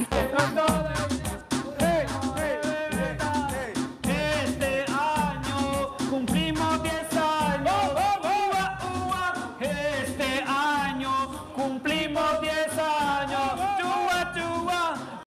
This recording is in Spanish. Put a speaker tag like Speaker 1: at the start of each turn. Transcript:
Speaker 1: Este año cumplimos 10 años. Oh, oh, oh. Este año cumplimos 10